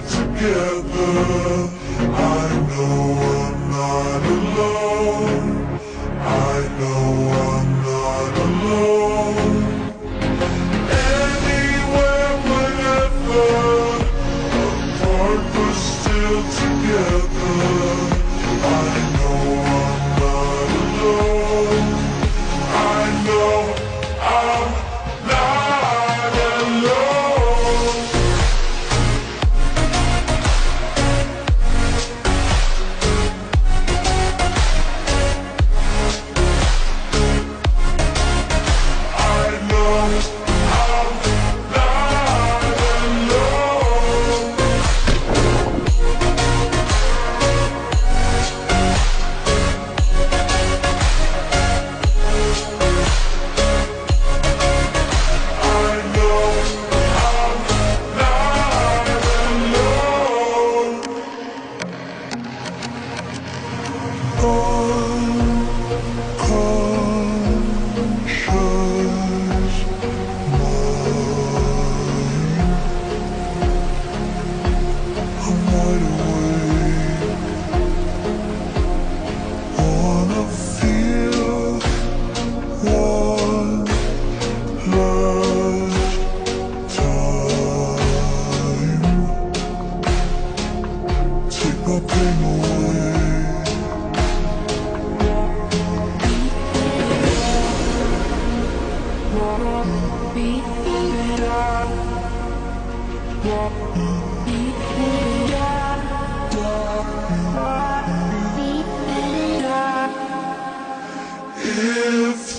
together. If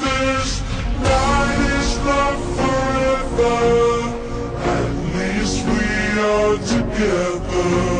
this night is not forever, at least we are together.